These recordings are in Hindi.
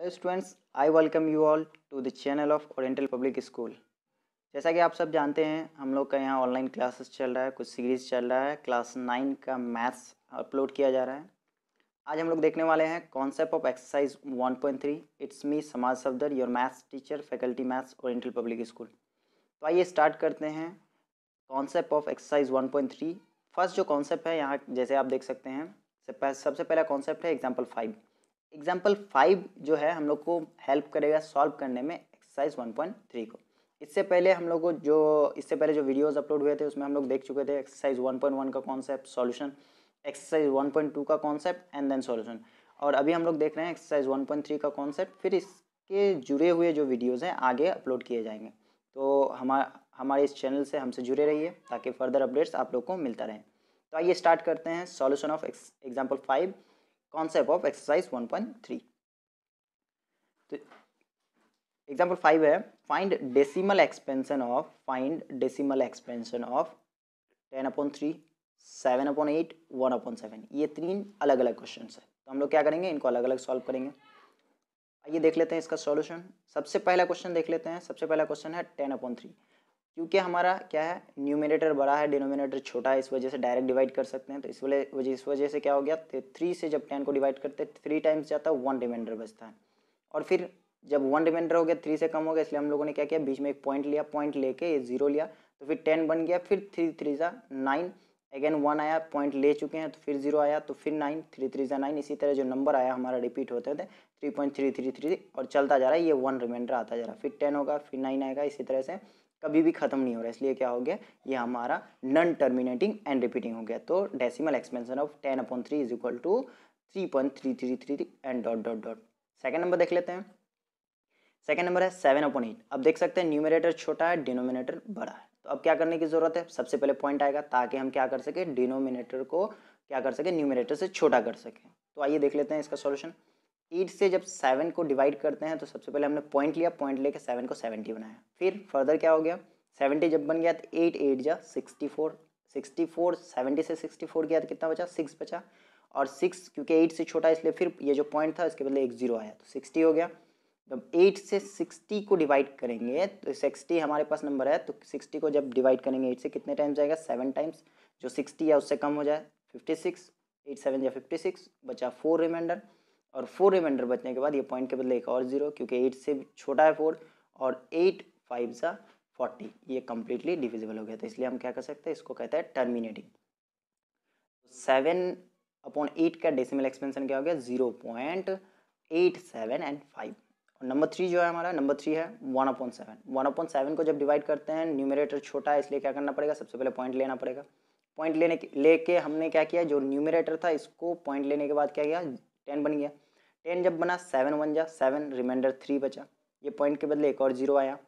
Hello students I welcome you all to the channel of oriental public school जैसा कि आप सब जानते हैं, हम लोग का यहाँ ऑनलाइन क्लासेस चल रहा है, कुछ सीरीज़ चल रहा है। क्लास नाइन का मैथ्स अपलोड किया जा रहा है। आज हम लोग देखने वाले हैं concept of exercise 1.3 it's me Samaj Safdar your maths teacher faculty maths oriental public school तो आइए स्टार्ट करते हैं कॉन्सेप्ट ऑफ़ एक्सरसाइज 1.3 फ़र्स्ट जो कॉन्सेप्ट है, यहाँ जैसे आप देख सकते हैं, सबसे पहला कॉन्सेप्ट है एग्ज़ाम्पल फाइव एग्ज़ाम्पल फाइव जो है हम लोग को हेल्प करेगा सॉल्व करने में एक्सरसाइज वन पॉइंट थ्री को। इससे पहले हम लोग को जो, इससे पहले जो वीडियोस अपलोड हुए थे, उसमें हम लोग देख चुके थे एक्सरसाइज वन पॉइंट वन का concept solution exercise one point two का कॉन्सेप्ट एंड देन सॉल्यूशन और अभी हम लोग देख रहे हैं एक्सरसाइज वन पॉइंट थ्री का कॉन्सेप्ट फिर इसके जुड़े हुए जो वीडियोज़ हैं आगे अपलोड किए जाएँगे। तो हमारा हमारे इस चैनल से हमसे जुड़े रहिए ताकि फर्दर अपडेट्स आप लोग को मिलता रहे। तो आइए स्टार्ट करते हैं solution of example five concept of exercise 1.3 तो एग्ज़ाम्पल फाइव है find decimal expansion of find decimal expansion of ten upon three seven upon eight one upon seven ये तीन अलग अलग क्वेश्चन है। तो हम लोग क्या करेंगे? इनको अलग अलग सॉल्व करेंगे। आइए देख लेते हैं इसका सॉल्यूशन सबसे पहला क्वेश्चन देख लेते हैं। सबसे पहला क्वेश्चन है टेन अपॉन थ्री क्योंकि हमारा क्या है न्यूमिनेटर बड़ा है डिनोमिनेटर छोटा है, इस वजह से डायरेक्ट डिवाइड कर सकते हैं। तो इस वजह इस वजह से क्या हो गया थ्री से जब टेन को डिवाइड करते हैं थ्री टाइम्स जाता है वन रिमाइंडर बचता है। और फिर जब वन रिमाइंडर हो गया थ्री से कम हो गया, इसलिए हम लोगों ने क्या किया, बीच में एक पॉइंट लिया पॉइंट लेके ज़ीरो लिया। तो फिर टेन बन गया, फिर थ्री थ्री ज़ा नाइन अगेन वन आया पॉइंट ले चुके हैं तो फिर ज़ीरो आया तो फिर नाइन थ्री थ्री ज़ा नाइन इसी तरह जो नंबर आया, हमारा रिपीट होते थे three point three three three और चलता जा रहा है, ये वन रिमाइंडर आता जा रहा है। फिर टेन होगा, फिर नाइन आएगा, इसी तरह से कभी भी खत्म नहीं हो रहा इसलिए क्या हो गया? ये हमारा नन टर्मिनेटिंग एंड रिपीटिंग हो गया। तो decimal expansion of ten upon three is equal to three point three three three and dot dot dot second number देख लेते हैं। सेकेंड नंबर है सेवन अपॉन एट अब देख सकते हैं न्यूमिनेटर छोटा है डिनोमिनेटर बड़ा है। तो अब क्या करने की ज़रूरत है? सबसे पहले पॉइंट आएगा ताकि हम क्या कर सके? डिनोमिनेटर को क्या कर सके? न्यूमिनेटर से छोटा कर सके। तो आइए देख लेते हैं इसका सॉल्यूशन एट से जब सेवन को डिवाइड करते हैं तो सबसे पहले हमने पॉइंट लिया, पॉइंट लेके सेवन को सेवेंटी बनाया। फिर फर्दर क्या हो गया? सेवेंटी जब बन गया तो एट एट जा sixty four. Sixty four, seventy से सिक्सटी फोर गया तो कितना बचा? सिक्स बचा। और सिक्स, क्योंकि एट से छोटा, इसलिए फिर ये जो पॉइंट था, इसके बदले एक ज़ीरो आया। तो सिक्सटी हो गया। जब एट से सिक्सटी को डिवाइड करेंगे तो सिक्सटी हमारे पास नंबर है तो सिक्सटी को जब डिवाइड करेंगे, एट से कितने टाइम्स जाएगा? सेवन टाइम्स जो सिक्सटी है उससे कम हो जाए, फिफ्टी सिक्स, एट, सेवन या फिफ्टी सिक्स, बचा फोर रिमाइंडर और फोर रिमाइंडर बचने के बाद ये पॉइंट के बदले एक और ज़ीरो क्योंकि एट से छोटा है फोर और एट फाइव सा फोर्टी ये कम्प्लीटली डिविजिबल हो गया। था इसलिए हम क्या कर सकते हैं? इसको कहते हैं टर्मिनेटिंग सेवन अपॉन एट का डेसिमल एक्सपेंशन क्या हो गया? Zero point eight seven and five और नंबर थ्री जो है हमारा नंबर थ्री है one upon seven one upon seven को जब डिवाइड करते हैं न्यूमिनेटर छोटा है, इसलिए क्या करना पड़ेगा? सबसे पहले पॉइंट लेना पड़ेगा। पॉइंट लेने के, लेके हमने क्या किया? जो न्यूमिनेटर था, इसको पॉइंट लेने के बाद क्या किया? टेन बन गया। टेन जब बना, सेवन वन जा, सेवन रिमाइंडर थ्री बचा। ये पॉइंट के बदले एक और ज़ीरो आया।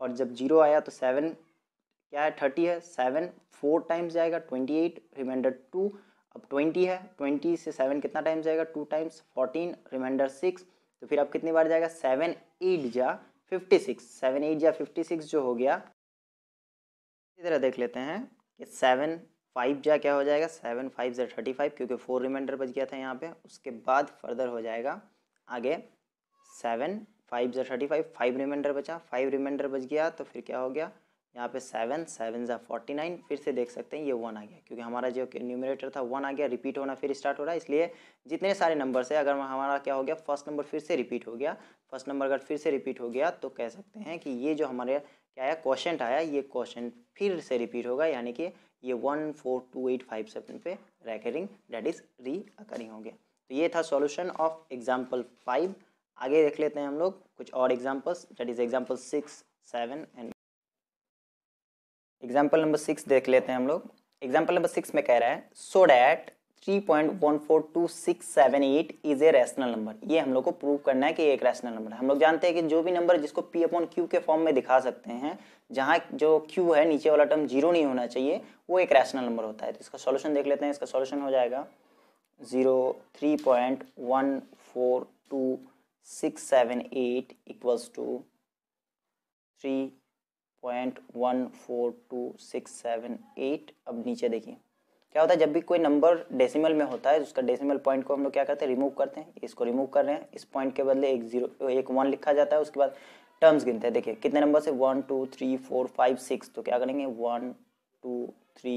और जब ज़ीरो आया तो सेवन क्या है? थर्टी है। सेवन फोर टाइम्स जाएगा ट्वेंटी एट रिमाइंडर टू अब ट्वेंटी है। ट्वेंटी से सेवन कितना टाइम्स जाएगा? Two times fourteen reminder six तो फिर अब कितनी बार जाएगा? सेवन एट जा फिफ्टी सिक्स सेवन एट जा फिफ्टी सिक्स जो हो गया। इसी तरह देख लेते हैं कि सेवन फाइव जा क्या हो जाएगा? सेवन, फाइव जा थर्टी फाइव, क्योंकि फोर रिमाइंडर बच गया था यहाँ पे। उसके बाद फर्दर हो जाएगा आगे सेवन, फाइव जो थर्टी फाइव फाइव रिमाइंडर बचा। फाइव रिमाइंडर बच गया तो फिर क्या हो गया? यहाँ पे सेवन सेवन ज़ा फोर्टी नाइन, फिर से देख सकते हैं ये वन आ गया। क्योंकि हमारा जो न्यूमिनेटर था वन आ गया रिपीट होना फिर स्टार्ट हो रहा है। इसलिए जितने सारे नंबर से अगर हमारा क्या हो गया फ़र्स्ट नंबर फिर से रिपीट हो गया। फ़र्स्ट नंबर अगर फिर से रिपीट हो गया तो कह सकते हैं कि ये जो हमारे क्या है क्वेश्चन आया। ये क्वेश्चन फिर से रिपीट होगा, यानी कि ये one four two eight five seven पे recurring that is recurring हो गया। तो ये था सॉल्यूशन ऑफ़ एग्ज़ाम्पल फाइव आगे देख लेते हैं हम लोग कुछ और examples that is example six seven and example number six देख लेते हैं हम लोग। एग्ज़ाम्पल नंबर सिक्स में कह रहा है so that three point one four two six seven eight is a rational number ये हम लोग को प्रूव करना है कि एक रैशनल नंबर है। हम लोग जानते हैं कि जो भी नंबर जिसको पी अपॉन क्यू के फॉर्म में दिखा सकते हैं, जहाँ जो क्यू है, नीचे वाला टर्म ज़ीरो नहीं होना चाहिए, वो एक रैशनल नंबर होता है। तो इसका सॉल्यूशन देख लेते हैं, इसका सॉल्यूशन हो जाएगा। Zero three point one four two six seven eight equals to three point one four two six seven eight अब नीचे देखिए। क्या होता है, जब भी कोई नंबर डेसिमल में होता है उसका डेसिमल पॉइंट को हम लोग क्या करते हैं रिमूव करते हैं, इसको रिमूव कर रहे हैं। इस पॉइंट के बदले एक ज़ीरो एक वन लिखा जाता है, उसके बाद टर्म्स गिनते हैं। देखिए, कितने नंबर से one two three four five six तो क्या करेंगे? One two three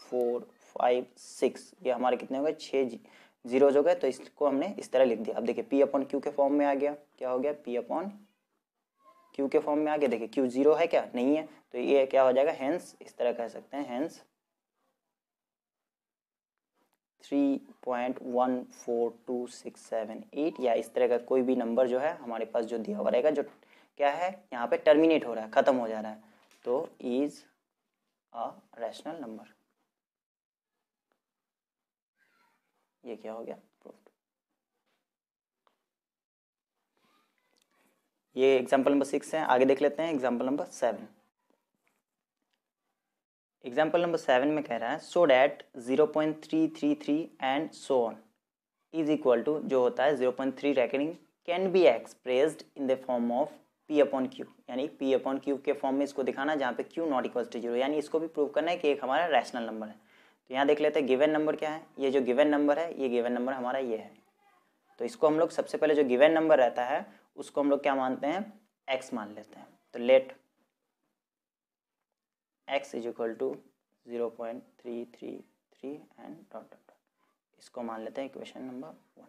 four five six ये हमारे कितने हो गए? छः जीरोज हो गए तो इसको हमने इस तरह लिख दिया। अब देखिए पी अपॉन क्यू के फॉर्म में आ गया। क्या हो गया? पी अपॉन क्यू के फॉर्म में आ गया। देखिए क्यू ज़ीरो है क्या? नहीं है तो ये क्या हो जाएगा? हैंस इस तरह कह सकते हैं hence three point one four two six seven eight या इस तरह का कोई भी नंबर जो है हमारे पास जो दिया हुआ रहेगा, जो क्या है, यहाँ पे टर्मिनेट हो रहा है, ख़त्म हो जा रहा है तो इज़ अ रैशनल नंबर ये क्या हो गया? ये एग्ज़ाम्पल नंबर सिक्स है, आगे देख लेते हैं example number seven example number seven में कह रहा है so that zero point three three three and so on is equal to जो होता है zero point three recurring can be expressed in the form of P upon Q यानी पी अपॉन क्यू के फॉर्म में इसको दिखाना जहाँ पे Q not equal to zero यानी इसको भी प्रूव करना है कि एक हमारा रैशनल नंबर है। तो यहाँ देख लेते हैं गिवन नंबर क्या है? ये जो गिवन नंबर है, ये गिवन नंबर हमारा ये है। तो इसको हम लोग सबसे पहले जो गिवन नंबर रहता है, उसको हम लोग क्या मानते हैं? एक्स मान लेते हैं। तो let X is equal to zero point three three three and dot dot dot इसको मान लेते हैं इक्वेशन नंबर वन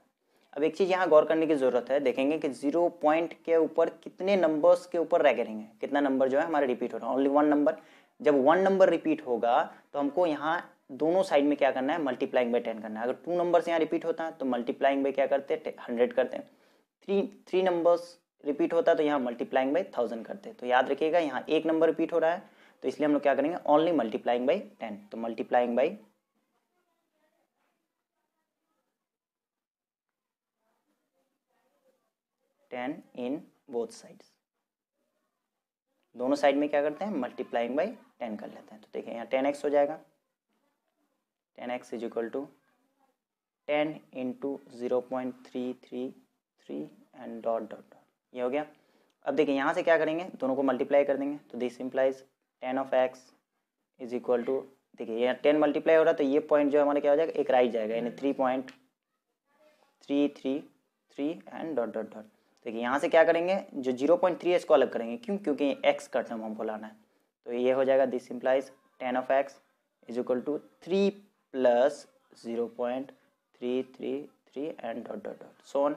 अब एक चीज़ यहाँ गौर करने की ज़रूरत है, देखेंगे कि ज़ीरो पॉइंट के ऊपर कितने नंबर्स के ऊपर रह करेंगे कितना नंबर जो है हमारा रिपीट हो रहा है। ओनली वन नंबर जब वन नंबर रिपीट होगा तो हमको यहाँ दोनों साइड में क्या करना है? मल्टीप्लाइंग बाई टेन करना है। अगर टू नंबर्स यहाँ रिपीट होता है तो मल्टीप्लाइंग बाई क्या करते हैं? हंड्रेड करते हैं। थ्री थ्री नंबर्स रिपीट होता है तो यहाँ मल्टीप्लाइंग बाई थाउज़ेंड करते हैं। तो याद रखिएगा, यहाँ एक नंबर रिपीट हो रहा है तो इसलिए हम लोग क्या करेंगे? ओनली मल्टीप्लाइंग बाई टेन तो multiplying by ten in both sides दोनों साइड में क्या करते हैं? मल्टीप्लाइंग बाई टेन कर लेते हैं। तो देखिए, यहाँ टेन एक्स हो जाएगा। Ten X is equal to ten into zero point three three three and dot dot dot ये हो गया। अब देखिए, यहाँ से क्या करेंगे? दोनों को मल्टीप्लाई कर देंगे। तो this implies ten of X is equal to देखिए यहाँ टेन मल्टीप्लाई हो रहा है तो ये पॉइंट जो हमारा क्या हो जाएगा? एक राइट जाएगा, यानी three point three three three and dot dot dot देखिए, यहाँ से क्या करेंगे? जो ज़ीरो पॉइंट थ्री है, इसको अलग करेंगे। क्यों? क्योंकि एक्स का टर्म हमको लाना है। तो ये हो जाएगा this implies ten of X is equal to three plus zero point three three three and dot dot dot so on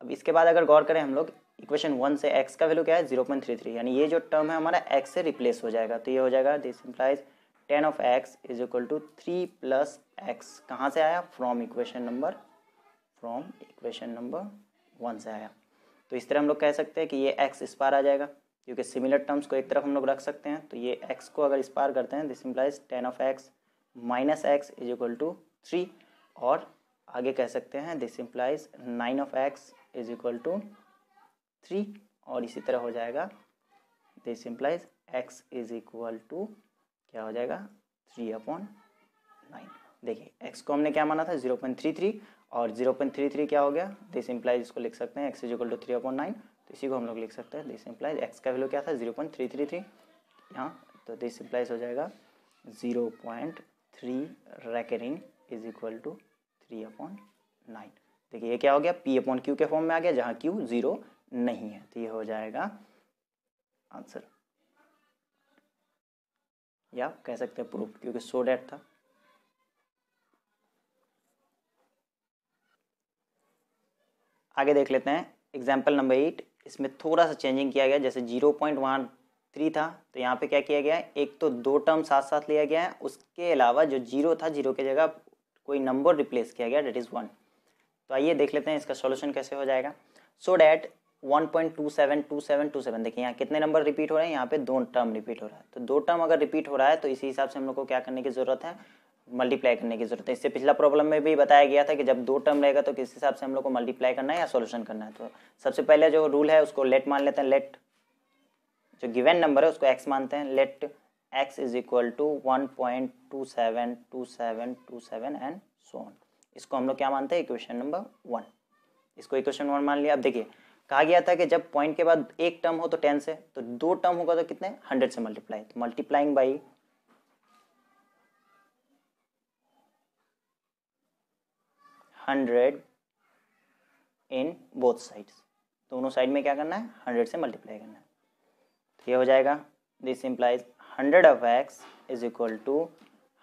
अब इसके बाद अगर गौर करें हम लोग इक्वेशन वन से एक्स का वैल्यू क्या है? Zero point three three. यानी ये जो टर्म है हमारा एक्स से रिप्लेस हो जाएगा। तो ये हो जाएगा this implies ten of X is equal to three plus X कहाँ से आया? From equation number from equation number one से आया। तो इस तरह हम लोग कह सकते हैं कि ये एक्स इस पार आ जाएगा, क्योंकि सिमिलर टर्म्स को एक तरफ़ हम लोग रख सकते हैं। तो ये एक्स को अगर इस पार करते हैं this implies ten of x minus x is equal to three और आगे कह सकते हैं this implies nine of x is equal to three और इसी तरह हो जाएगा। This implies x is equal to क्या हो जाएगा? थ्री अपॉन नाइन देखिए एक्स को हमने क्या माना था? ज़ीरो पॉइंट थ्री थ्री और ज़ीरो पॉइंट थ्री थ्री क्या हो गया? दिस इम्प्लाइज इसको लिख सकते हैं x is equal to three upon nine तो इसी को हम लोग लिख सकते हैं। दिस इम्प्लाइज एक्स का वैल्यू क्या था? Zero point three three three यहाँ तो दिस इम्प्लाइज हो जाएगा zero point three recurring is equal to three upon nine देखिए, ये क्या हो गया? पी अपॉन क्यू के फॉर्म में आ गया, जहाँ क्यू ज़ीरो नहीं है। तो ये हो जाएगा आंसर। या कह सकते हैं प्रूफ, क्योंकि सो डेट था। आगे देख लेते हैं। एग्ज़ाम्पल नंबर एट इसमें थोड़ा सा चेंजिंग किया गया, जैसे ज़ीरो पॉइंट वन थ्री था तो यहाँ पे क्या किया गया? है एक तो दो टर्म साथ साथ लिया गया है उसके अलावा जो ज़ीरो था ज़ीरो की जगह कोई नंबर रिप्लेस किया गया डेट इज़ वन तो आइए देख लेते हैं इसका सॉल्यूशन कैसे हो जाएगा। So that one point two seven two seven two seven. देखिए, यहाँ कितने नंबर रिपीट हो रहे हैं? यहाँ पे दो टर्म रिपीट हो रहा है। तो दो टर्म अगर रिपीट हो रहा है तो इसी हिसाब से हम लोग को क्या करने की ज़रूरत है? मल्टीप्लाई करने की ज़रूरत है। इससे पिछला प्रॉब्लम में भी बताया गया था कि जब दो टर्म रहेगा तो किस हिसाब से हम लोग को मल्टीप्लाई करना है या सॉल्यूशन करना है? तो सबसे पहले जो रूल है, उसको लेट मान लेते हैं। लेट जो गिवन नंबर है, उसको एक्स मानते हैं। Let x is equal to one point two seven two seven two seven and so इसको हम लोग क्या मानते हैं? इक्वेशन नंबर वन इसको इक्वेशन वन मान लिया। अब देखिए कहा गया था कि जब पॉइंट के बाद एक टर्म हो तो टेन से तो दो टर्म होगा तो कितने? हंड्रेड से मल्टीप्लाई तो multiplying by hundred in both sides दोनों साइड में क्या करना है? हंड्रेड से मल्टीप्लाई करना है। तो ये हो जाएगा। This implies hundred of x is equal to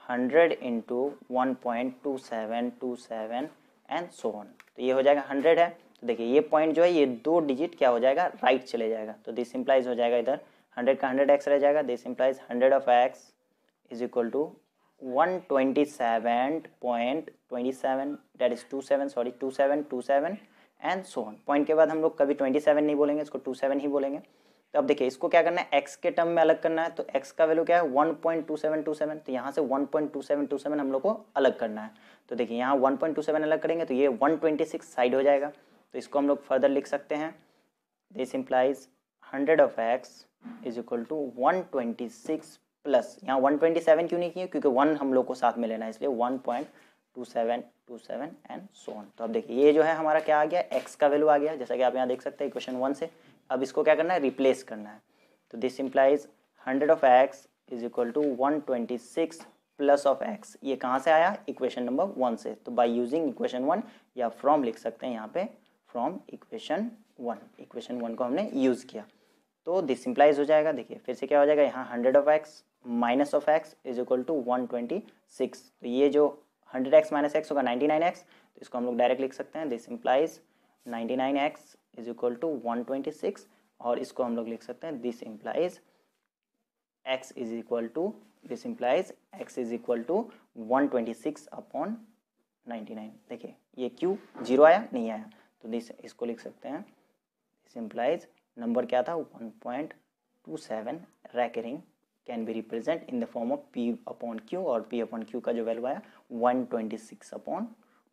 hundred into one point two seven two seven and so on तो ये हो जाएगा हंड्रेड है। तो देखिए, ये पॉइंट जो है, ये दो डिजिट क्या हो जाएगा? राइट चले जाएगा। तो दिस इम्प्लाइज हो जाएगा इधर हंड्रेड का हंड्रेड एक्स रह जाएगा। This implies hundred of x is equal to one twenty seven point twenty seven that is two seven sorry two seven two seven and so on point के बाद हम लोग कभी ट्वेंटी सेवन नहीं बोलेंगे, इसको टू सेवन ही बोलेंगे। तो अब देखिए, इसको क्या करना है? एक्स के टर्म में अलग करना है तो एक्स का वैल्यू क्या है? One point two seven two seven तो यहाँ से one point two seven two seven हम लोग को अलग करना है। तो देखिए, यहाँ वन पॉइंट टू सेवन अलग करेंगे तो ये वन ट्वेंटी सिक्स साइड हो जाएगा। तो इसको हम लोग फर्दर लिख सकते हैं। This implies hundred of x is equal to one twenty six plus यहाँ वन ट्वेंटी सेवन क्यों नहीं किए क्योंकि वन हम लोग को साथ में लेना है, इसलिए one point two seven two seven and so on तो अब देखिए, ये जो है हमारा क्या आ गया? एक्स का वैल्यू आ गया। जैसा कि आप यहाँ देख सकते हैं इक्वेशन वन से। अब इसको क्या करना है? रिप्लेस करना है। तो this implies hundred of x is equal to one twenty six plus of x ये कहाँ से आया? इक्वेशन नंबर वन से। तो बाई यूजिंग इक्वेशन वन या फ्रॉम लिख सकते हैं यहाँ पे। From equation one equation one को हमने यूज़ किया। तो दिस सिंप्लाइज हो जाएगा, देखिए, फिर से क्या हो जाएगा? यहाँ hundred of x minus of x is equal to one twenty six तो ये जो हंड्रेड एक्स माइनस एक्स होगा नाइन्टी नाइन एक्स तो इसको हम लोग डायरेक्ट लिख सकते हैं। This implies ninety nine x is equal to one twenty six और इसको हम लोग लिख सकते हैं। This implies x is equal to this implies x is equal to one twenty six upon ninety nine देखिए, ये क्यू ज़ीरो आया, नहीं आया। तो दिस इसको लिख सकते हैं। दिस इम्प्लाइज नंबर क्या था? One point two seven recurring can be represent in the form of P upon Q और पी अपॉन क्यू का जो वैल्यू आया one twenty six upon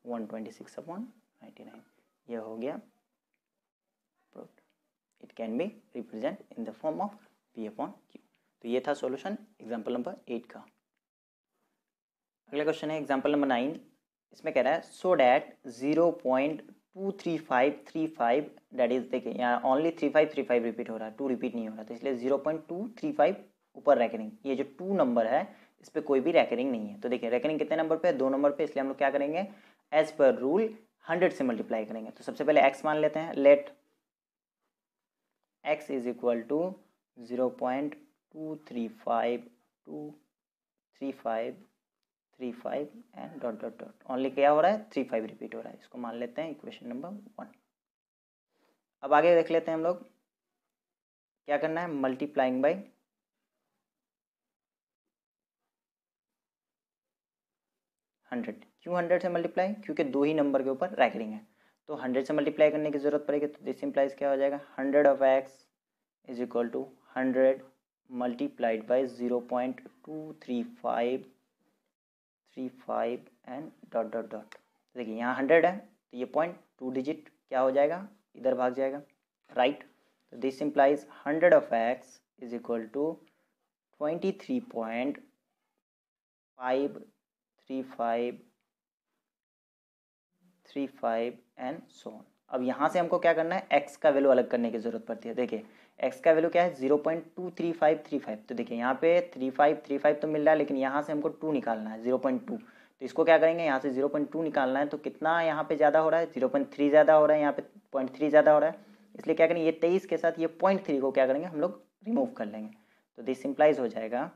one twenty six upon ninety nine ये हो गया। It can be represent in the form of P upon Q तो ये था सॉल्यूशन एग्ज़ाम्पल नंबर एट का। अगला क्वेश्चन है एग्ज़ाम्पल नंबर नाइन इसमें कह रहा है so that zero point two three five three five that is देखिए, यहाँ only three five three five repeat हो रहा है टू रिपीट नहीं हो रहा तो इसलिए zero point two three five ऊपर रैकनिंग ये जो टू नंबर है, इस पर कोई भी रैकनिंग नहीं है। तो देखिए रैकनिंग कितने नंबर पे है? दो नंबर पे, इसलिए हम लोग क्या करेंगे? एज पर रूल हंड्रेड से मल्टीप्लाई करेंगे। तो सबसे पहले एक्स मान लेते हैं let x is equal to zero point two three five two three five three five and dot dot dot only क्या हो रहा है? थ्री फाइव रिपीट हो रहा है। इसको मान लेते हैं इक्वेशन नंबर वन अब आगे देख लेते हैं हम लोग। क्या करना है? मल्टीप्लाइंग बाई हंड्रेड क्यों हंड्रेड से मल्टीप्लाई क्योंकि दो ही नंबर के ऊपर रैकरिंग है। तो हंड्रेड से मल्टीप्लाई करने की ज़रूरत पड़ेगी तो दिस इम्प्लाइज क्या हो जाएगा? Hundred of x is equal to hundred multiplied by zero point two three five three five and dot dot dot देखिए, यहाँ हंड्रेड है तो ये पॉइंट टू डिजिट क्या हो जाएगा? इधर भाग जाएगा। राइट तो this implies hundred of x is equal to twenty three point five three five three five and so अब यहाँ से हमको क्या करना है? एक्स का वैल्यू अलग करने की ज़रूरत पड़ती है। देखिए एक्स का वैल्यू क्या है? Zero point two three five three five तो देखिए, यहाँ पे थ्री फाइव थ्री फाइव तो मिल रहा है, लेकिन यहाँ से हमको टू निकालना है ज़ीरो पॉइंट टू तो इसको क्या करेंगे? यहाँ से ज़ीरो पॉइंट टू निकालना है तो कितना यहाँ पे ज़्यादा हो रहा है? ज़ीरो पॉइंट थ्री ज़्यादा हो रहा है, यहाँ पे पॉइंट थ्री ज़्यादा हो रहा है। इसलिए क्या करेंगे? ये तेईस के साथ ये पॉइंट थ्री को क्या करेंगे? हम लोग रिमूव कर लेंगे। तो दिस सिंप्लाइज हो जाएगा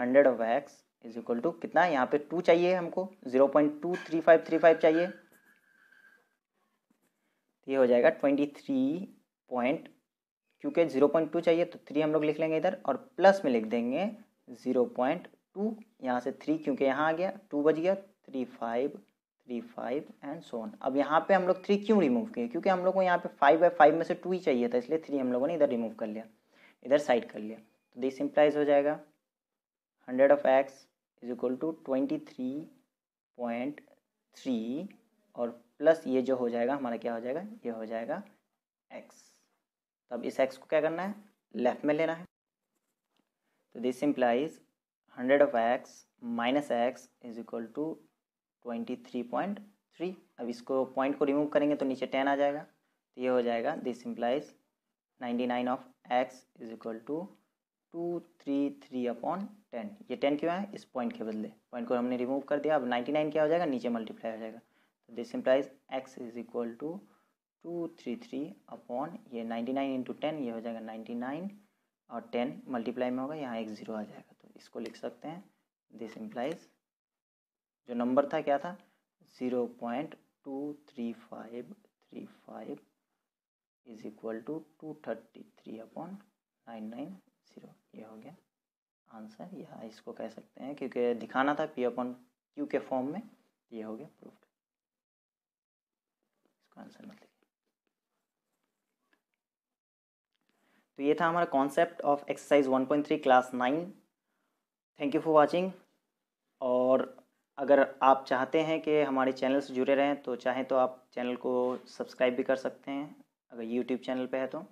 hundred of x is equal to कितना? यहाँ पे टू चाहिए हमको zero point two three five three five चाहिए। ये हो जाएगा ट्वेंटी थ्री पॉइंट क्योंकि ज़ीरो पॉइंट टू चाहिए तो थ्री हम लोग लिख लेंगे इधर और प्लस में लिख देंगे ज़ीरो पॉइंट टू, यहाँ से थ्री क्योंकि यहाँ आ गया टू बज गया three five three five and so on अब यहाँ पे हम लोग थ्री क्यों रिमूव किए? क्योंकि हम लोग को यहाँ पे फाइव बाई फाइव में से टू ही चाहिए था, इसलिए थ्री हम लोगों ने इधर रिमूव कर लिया, इधर साइड कर लिया। तो दिस सिंप्लाइज हो जाएगा hundred of x is equal to twenty three point three और प्लस ये जो हो जाएगा, हमारा क्या हो जाएगा? ये हो जाएगा एक्स तो अब इस एक्स को क्या करना है? लेफ़्ट में लेना है। तो this implies hundred of x minus x is equal to twenty three point three अब इसको पॉइंट को रिमूव करेंगे तो नीचे टेन आ जाएगा। तो ये हो जाएगा this implies ninety nine of x is equal to two three three upon ten ये टेन क्यों है? इस पॉइंट के बदले। पॉइंट को हमने रिमूव कर दिया। अब नाइन्टी नाइन क्या हो जाएगा? नीचे मल्टीप्लाई हो जाएगा। तो this implies x is equal to two three three upon ये नाइन्टी नाइन इंटू टेन ये हो जाएगा नाइन्टी नाइन और टेन मल्टीप्लाई में होगा, यहाँ एक ज़ीरो आ जाएगा। तो इसको लिख सकते हैं। दिस इम्प्लाइज जो नंबर था क्या था? Zero point two three five three five is equal to two thirty three upon nine nine zero ये हो गया आंसर। या इसको कह सकते हैं, क्योंकि दिखाना था पी अपॉन क्यू के फॉर्म में, ये हो गया प्रूफ इसको आंसर मत तो ये था हमारा concept of exercise 1.3 class nine thank you for watching और अगर आप चाहते हैं कि हमारे चैनल से जुड़े रहें तो चाहें तो आप चैनल को सब्सक्राइब भी कर सकते हैं, अगर यूट्यूब चैनल पर है तो।